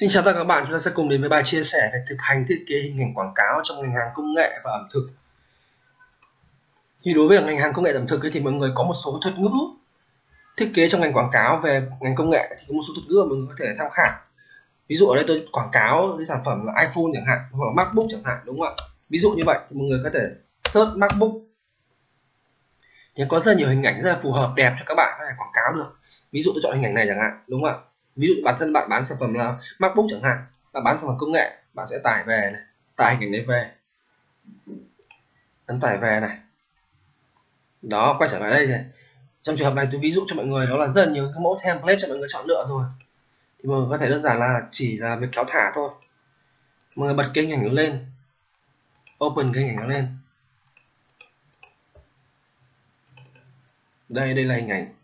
Xin chào tất cả các bạn, chúng ta sẽ cùng đến với bài chia sẻ về thực hành thiết kế hình ảnh quảng cáo trong ngành hàng công nghệ và ẩm thực. Thì đối với ngành hàng công nghệ ẩm thực thì mọi người có một số thuật ngữ thiết kế trong ngành quảng cáo về ngành công nghệ thì có một số thuật ngữ mà mọi người có thể tham khảo. Ví dụ ở đây tôi quảng cáo cái sản phẩm là iPhone chẳng hạn hoặc là MacBook chẳng hạn đúng không ạ? Ví dụ như vậy thì mọi người có thể search MacBook. Thì có rất nhiều hình ảnh rất là phù hợp đẹp cho các bạn có thể quảng cáo được. Ví dụ tôi chọn hình ảnh này chẳng hạn, đúng không ạ? Ví dụ bản thân bạn bán sản phẩm là MacBook chẳng hạn, bạn bán sản phẩm công nghệ, bạn sẽ tải về này, tải hình ảnh đấy về. Ấn tải về này. Đó, quay trở lại đây này. Trong trường hợp này, tôi ví dụ cho mọi người, đó là rất nhiều cái mẫu template cho mọi người chọn lựa rồi. Thì mọi người có thể đơn giản là chỉ là việc kéo thả thôi. Mọi người bật cái hình ảnh lên. Open cái hình ảnh lên. Đây đây là hình ảnh.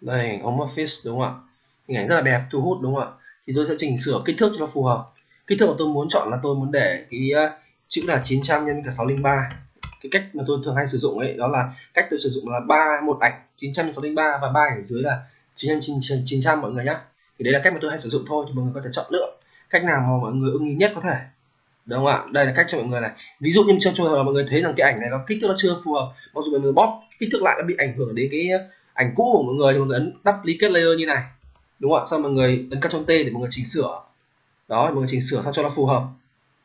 Đây hình home office đúng không ạ? Hình ảnh rất là đẹp thu hút đúng không ạ? Thì tôi sẽ chỉnh sửa kích thước cho nó phù hợp. Kích thước mà tôi muốn chọn là tôi muốn để cái uh, chữ là 900 nhân cả 603 cái cách mà tôi thường hay sử dụng ấy đó là cách tôi sử dụng là ba một ảnh 900 603 và ba ảnh dưới là 900 900 mọi người nhá. Thì đấy là cách mà tôi hay sử dụng thôi thì mọi người có thể chọn lựa. Cách nào mà mọi người ưng ý nhất có thể. Đúng không ạ? Đây là cách cho mọi người này. Ví dụ như trong trường hợp mọi người thấy rằng cái ảnh này nó kích thước nó chưa phù hợp mặc dù mọi người bóp kích thước lại nó bị ảnh hưởng đến cái ảnh cũ của mọi người thì mọi người ấn duplicate layer như này. Đúng không ạ? Sau mọi người ấn Ctrl T để mọi người chỉnh sửa. Đó mọi người chỉnh sửa sao cho nó phù hợp.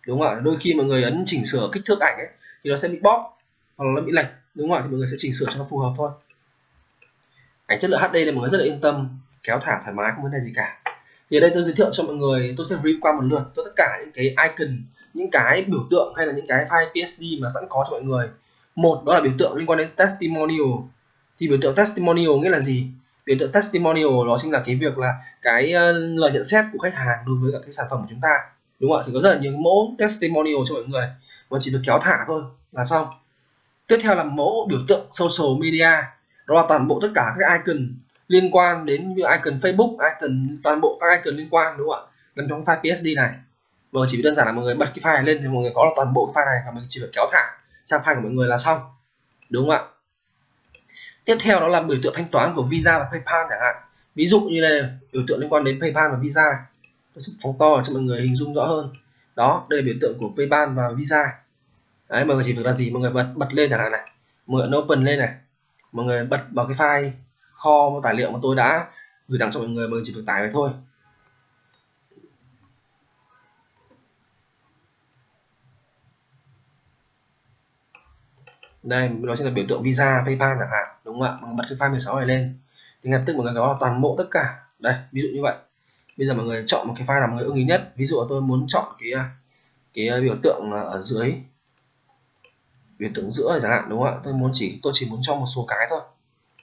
Đúng không ạ? Đôi khi mọi người ấn chỉnh sửa kích thước ảnh ấy, thì nó sẽ bị bóp hoặc là nó bị lệch. Đúng không ạ? Thì mọi người sẽ chỉnh sửa cho nó phù hợp thôi. Ảnh chất lượng HD là mọi người rất là yên tâm kéo thả thoải mái không vấn đề gì cả. Thì ở đây tôi giới thiệu cho mọi người tôi sẽ review qua một lượt tôi tất cả những cái icon những cái biểu tượng hay là những cái file PSD mà sẵn có cho mọi người. Một đó là biểu tượng liên quan đến testimonial thì biểu tượng testimonial nghĩa là gì? Biểu tượng testimonial đó chính là cái việc là cái ờ, lời nhận xét của khách hàng đối với cả cái sản phẩm của chúng ta. Đúng không ạ? Thì có rất là những mẫu testimonial cho mọi người, mà chỉ được kéo thả thôi là xong. Tiếp theo là mẫu biểu tượng social media. Đó là toàn bộ tất cả các icon liên quan đến như icon Facebook, icon, toàn bộ các icon liên quan, đúng không ạ? Nằm trong file PSD này. Và chỉ đơn giản là mọi người bật cái file này lên thì mọi người có là toàn bộ cái file này và mình chỉ việc kéo thả sang file của mọi người là xong. Đúng không ạ? Tiếp theo đó là biểu tượng thanh toán của Visa và PayPal chẳng hạn. Ví dụ như đây biểu tượng liên quan đến PayPal và Visa. Tôi sẽ phóng to cho mọi người hình dung rõ hơn. Đó, đây là biểu tượng của PayPal và Visa. Đấy, mọi người chỉ việc là gì? Mọi người bật bật lên chẳng hạn này. Mọi người open lên này. Mọi người bật vào cái file kho tài liệu mà tôi đã gửi tặng cho mọi người mọi người chỉ việc tải về thôi. Đây, nó chính là biểu tượng visa, paypal chẳng hạn, đúng không ạ? Mình bật cái file 16 này lên. Thì ngay tức mọi người có toàn bộ tất cả. Đây, ví dụ như vậy. Bây giờ mọi người chọn một cái file nào mọi người ưng ý nhất. Ví dụ tôi muốn chọn cái cái biểu tượng ở dưới. Biểu tượng giữa chẳng hạn, đúng không ạ? Tôi muốn chỉ, tôi chỉ muốn cho một số cái thôi.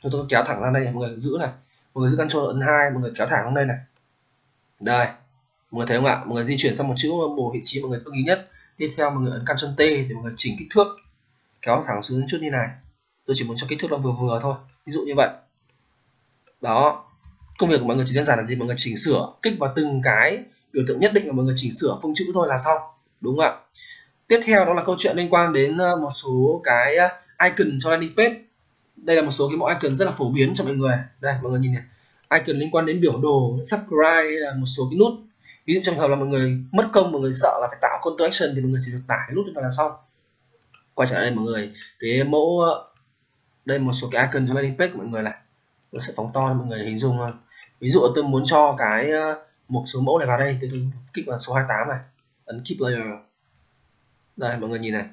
Tôi tôi kéo thẳng ra đây, mọi người giữ này. Mọi người giữ Ctrl ấn hai, mọi người kéo thẳng xuống đây này. Đây. Mọi người thấy không ạ? Mọi người di chuyển sang một chữ một vị trí mọi người ưng ý nhất. Tiếp theo mọi người ấn Ctrl T để mọi người chỉnh kích thước kéo thẳng xuống chút như này. Tôi chỉ muốn cho kích thước nó vừa vừa thôi, ví dụ như vậy. Đó, công việc của mọi người chỉ đơn giản là gì? Mọi người chỉnh sửa, kích vào từng cái biểu tượng nhất định mà mọi người chỉnh sửa phông chữ thôi là xong, đúng không ạ? Tiếp theo đó là câu chuyện liên quan đến ờ, một số cái ờ, icon cho landing page. Đây là một số cái mẫu icon rất là phổ biến cho mọi người. Đây, mọi người nhìn này. Icon liên quan đến biểu đồ, subscribe hay là một số cái nút. Ví dụ trong hợp là mọi người mất công, mọi người sợ là phải tạo call to action thì mọi người chỉ việc tải nút vào là xong quay trở lại đây mọi người. Cái mẫu ờ, đây một số cái icon cho landing page của mọi người này. Nó sẽ phóng to cho mọi người hình dung hơn. Ví dụ tôi muốn cho cái ờ, một số mẫu này vào đây. Tôi, tôi kích vào số 28 này. Ấn keep layer. Đây mọi người nhìn này.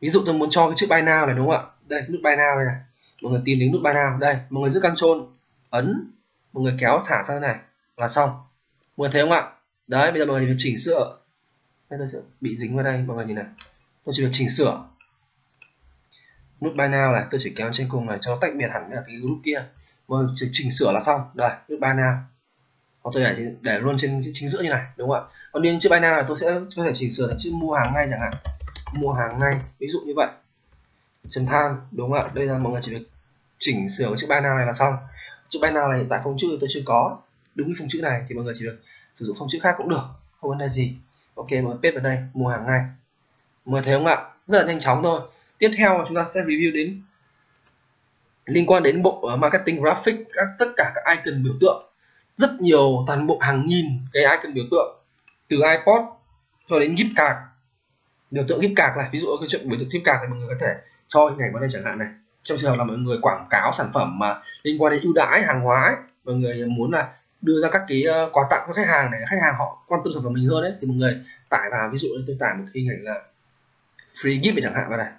Ví dụ tôi muốn cho cái chữ buy now này đúng không ạ? Đây nút buy now này, này. Mọi người tìm đến nút buy now đây mọi người giữ control. Ấn. Mọi người kéo thả sang này. Là xong. Mọi người thấy không ạ? Đấy bây giờ mọi người chỉnh sửa. Đây tôi sẽ bị dính vào đây. Mọi người nhìn này. Tôi chỉ việc chỉnh sửa nút buy now này, tôi chỉ kéo trên cùng này cho nó tách biệt hẳn với cái group kia. Và chỉ chỉnh sửa là xong. Đây, nút buy now hoặc tôi để để luôn trên chính giữa như này, đúng không ạ? Còn đến chữ buy now là tôi sẽ có thể chỉnh sửa thành chữ mua hàng ngay chẳng hạn. Mua hàng ngay, ví dụ như vậy. Chấm than, đúng không ạ? Đây là mọi người chỉ việc chỉnh sửa chữ buy now này là xong. Chữ buy now này tại phông chữ tôi chưa có. Đúng cái phông chữ này thì mọi người chỉ việc sử dụng phông chữ khác cũng được. Không vấn đề gì. Ok, mọi người paste vào đây, mua hàng ngay. Mọi người thấy không ạ? Rất là nhanh chóng thôi tiếp theo chúng ta sẽ review đến liên quan đến bộ ờ, marketing graphic các tất cả các icon biểu tượng. Rất nhiều toàn bộ hàng nghìn cái icon biểu tượng từ iPod cho đến gift card. Biểu tượng gift card này ví dụ cái chuyện biểu tượng gift card thì mọi người có thể cho hình ảnh vào đây chẳng hạn này. Trong trường hợp là mọi người quảng cáo sản phẩm mà liên quan đến ưu đãi hàng hóa ấy, mọi người muốn là đưa ra các cái ờ, quà tặng cho khách hàng để khách hàng họ quan tâm sản phẩm mình hơn đấy thì mọi người tải vào. Ví dụ tôi tải một hình ảnh là free gift chẳng hạn vào này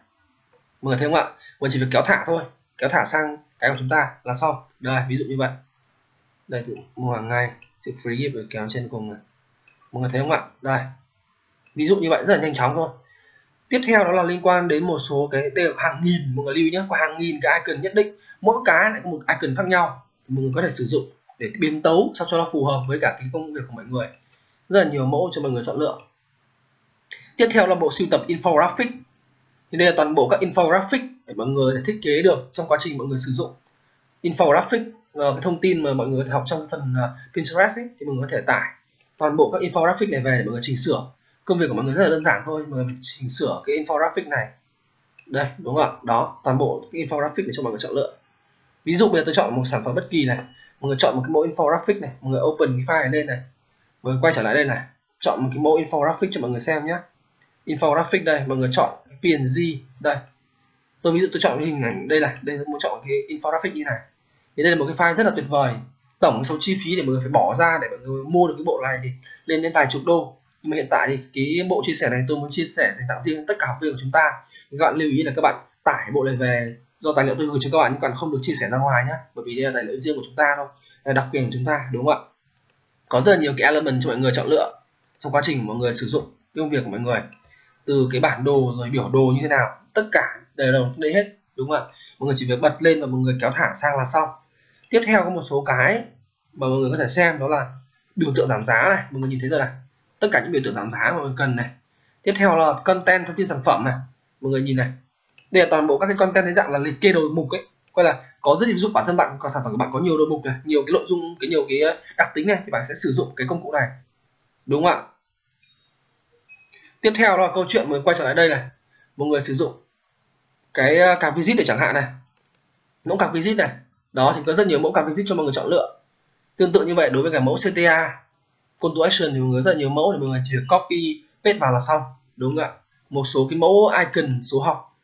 mọi người thấy không ạ? Mình chỉ việc kéo thả thôi. Kéo thả sang cái của chúng ta là xong. Đây, ví dụ như vậy. Đây, tự mua hàng ngày chữ free gift kéo trên cùng này. Mọi người thấy không ạ? Đây. Ví dụ như vậy, rất là nhanh chóng thôi. Tiếp theo đó là liên quan đến một số cái đều hàng nghìn. Mọi người lưu ý nhé, có hàng nghìn cái icon nhất định. Mỗi cái lại có một icon khác nhau. Mọi người có thể sử dụng để biến tấu sao cho nó phù hợp với cả cái công việc của mọi người. Rất là nhiều mẫu cho mọi người chọn lựa. Tiếp theo là bộ sưu tập infographic thì đây là toàn bộ các infographic để mọi người thiết kế được trong quá trình mọi người sử dụng. Infographic ờ, cái thông tin mà mọi người thể học trong phần ờ, Pinterest ấy, thì mọi người có thể tải toàn bộ các infographic này về để mọi người chỉnh sửa. Công việc của mọi người rất là đơn giản thôi mọi người chỉnh sửa cái infographic này. Đây đúng không ạ? Đó toàn bộ cái infographic để cho mọi người chọn lựa. Ví dụ bây giờ tôi chọn một sản phẩm bất kỳ này. Mọi người chọn một cái mẫu infographic này mọi người open cái file này lên này. Mọi người quay trở lại đây này. Chọn một cái mẫu infographic cho mọi người xem nhé infographic đây, mọi người chọn png đây. Tôi ví dụ tôi chọn cái hình ảnh đây này, đây tôi muốn chọn cái infographic như này. Thì đây là một cái file rất là tuyệt vời. Tổng số chi phí để mọi người phải bỏ ra để mọi người mua được cái bộ này thì lên đến vài chục đô. Nhưng mà hiện tại thì cái bộ chia sẻ này tôi muốn chia sẻ dành tặng riêng tất cả học viên của chúng ta. Các bạn lưu ý là các bạn tải bộ này về. Do tài liệu tôi gửi cho các bạn nhưng còn không được chia sẻ ra ngoài nhé bởi vì đây là tài liệu riêng của chúng ta thôi, là đặc quyền của chúng ta, đúng không ạ? Có rất là nhiều cái element cho mọi người chọn lựa trong quá trình mọi người sử dụng công việc của mọi người từ cái bản đồ rồi biểu đồ như thế nào. Tất cả đều là đây hết, đúng không ạ? Mọi người chỉ việc bật lên và mọi người kéo thả sang là xong. Tiếp theo có một số cái mà mọi người có thể xem, đó là biểu tượng giảm giá này. Mọi người nhìn thấy rồi này. Tất cả những biểu tượng giảm giá mà mình cần này. Tiếp theo là content thông tin sản phẩm này. Mọi người nhìn này. Đây là toàn bộ các cái content dưới dạng là liệt kê đồ mục ấy. Coi là có rất nhiều giúp bản thân bạn có sản phẩm của bạn có nhiều đồ mục này, nhiều cái nội dung, cái nhiều cái ờ, đặc tính này, thì bạn sẽ sử dụng cái công cụ này. Đúng không ạ? Tiếp theo đó là câu chuyện mới quay trở lại đây này. Một người sử dụng cái ờ, card visit để chẳng hạn này. Mẫu card visit này. Đó, thì có rất nhiều mẫu card visit cho mọi người chọn lựa. Tương tự như vậy, đối với cả mẫu CTA call to action thì mọi người rất nhiều mẫu thì mọi người chỉ được copy, paste vào là xong, đúng không ạ? Một số cái mẫu icon số học.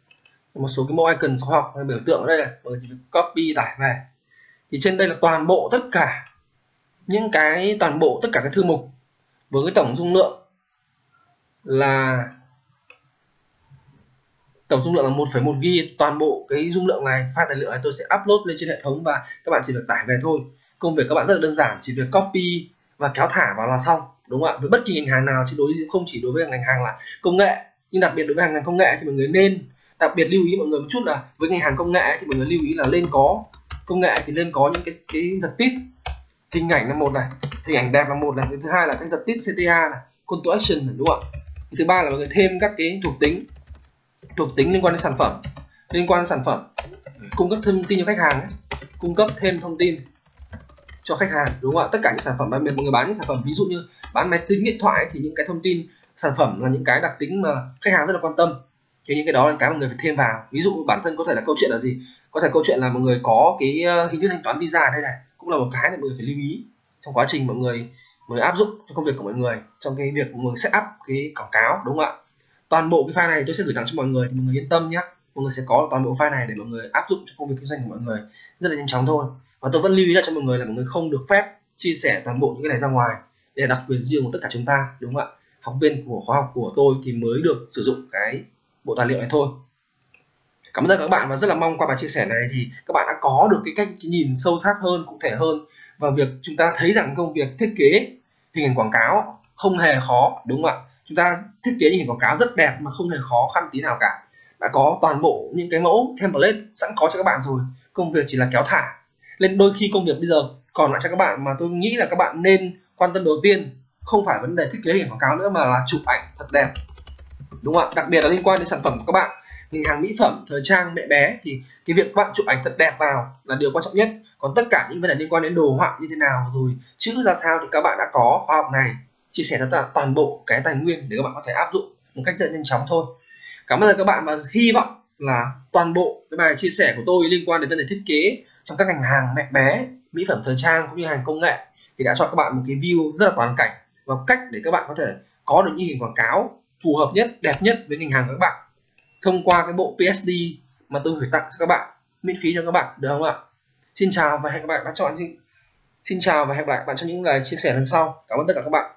Một số cái mẫu icon số học biểu tượng ở đây này, mọi người chỉ được copy tải về. Thì trên đây là toàn bộ tất cả những cái, toàn bộ tất cả các thư mục với cái tổng dung lượng là tổng dung lượng là 1,1 GB toàn bộ cái dung lượng này file tài liệu này tôi sẽ upload lên trên hệ thống và các bạn chỉ được tải về thôi. Công việc các bạn rất là đơn giản chỉ việc copy và kéo thả vào là xong đúng không ạ? Với bất kỳ ngành hàng nào chứ đối không chỉ đối với ngành hàng là công nghệ nhưng đặc biệt đối với ngành công nghệ thì mọi người nên đặc biệt lưu ý mọi người một chút là với ngành hàng công nghệ thì mọi người lưu ý là lên có công nghệ thì nên có những cái cái giật tít. Hình ảnh là một này hình ảnh đẹp là một này thứ hai là cái giật tít CTA này call to action này, đúng không ạ? Thứ ba là mọi người thêm các cái thuộc tính thuộc tính liên quan đến sản phẩm. Liên quan đến sản phẩm, cung cấp thông tin cho khách hàng ấy. cung cấp thêm thông tin cho khách hàng, đúng không ạ? Tất cả những sản phẩm đặc biệt mọi người bán những sản phẩm, ví dụ như bán máy tính, điện thoại thì những cái thông tin sản phẩm là những cái đặc tính mà khách hàng rất là quan tâm. Thì những cái đó là cái mà người phải thêm vào. Ví dụ bản thân có thể là câu chuyện là gì? Có thể câu chuyện là mọi người có cái ờ, hình thức thanh toán visa đây này, cũng là một cái mà mọi người phải lưu ý trong quá trình mọi người mới áp dụng cho công việc của mọi người, trong cái việc mọi người set up cái quảng cáo, đúng không ạ? Toàn bộ cái file này tôi sẽ gửi tặng cho mọi người, thì mọi người yên tâm nhé. Mọi người sẽ có toàn bộ file này để mọi người áp dụng cho công việc kinh doanh của mọi người rất là nhanh chóng thôi. Và tôi vẫn lưu ý là cho mọi người là mọi người không được phép chia sẻ toàn bộ những cái này ra ngoài. Để là đặc quyền riêng của tất cả chúng ta, đúng không ạ? Học viên của, khóa học của tôi thì mới được sử dụng cái bộ tài liệu này thôi. Cảm ơn các bạn và rất là mong qua bài chia sẻ này thì các bạn đã có được cái cách cái nhìn sâu sắc hơn, cụ thể hơn và việc chúng ta thấy rằng công việc thiết kế hình ảnh quảng cáo không hề khó, đúng không ạ? Chúng ta thiết kế hình ảnh quảng cáo rất đẹp mà không hề khó khăn tí nào cả. Đã có toàn bộ những cái mẫu template sẵn có cho các bạn rồi. Công việc chỉ là kéo thả. Nên đôi khi công việc bây giờ còn lại cho các bạn mà tôi nghĩ là các bạn nên quan tâm đầu tiên không phải vấn đề thiết kế hình quảng cáo nữa mà là chụp ảnh thật đẹp. Đúng không ạ? Đặc biệt là liên quan đến sản phẩm của các bạn ngành hàng mỹ phẩm thời trang mẹ bé thì cái việc các bạn chụp ảnh thật đẹp vào là điều quan trọng nhất. Còn tất cả những vấn đề liên quan đến đồ họa như thế nào rồi chữ ra sao thì các bạn đã có khoa học này. Chia sẻ cho toàn bộ cái tài nguyên để các bạn có thể áp dụng một cách rất nhanh chóng thôi. Cảm ơn các bạn và hy vọng là toàn bộ cái bài chia sẻ của tôi liên quan đến vấn đề thiết kế trong các ngành hàng mẹ bé, mỹ phẩm thời trang cũng như hàng công nghệ thì đã cho các bạn một cái view rất là toàn cảnh và cách để các bạn có thể có được những hình quảng cáo phù hợp nhất, đẹp nhất với ngành hàng của các bạn thông qua cái bộ PSD mà tôi gửi tặng cho các bạn, miễn phí cho các bạn, được không ạ? Xin chào và hẹn gặp lại các bạn xin chào và hẹn gặp lại các bạn trong những lời chia sẻ lần sau. Cảm ơn tất cả các bạn.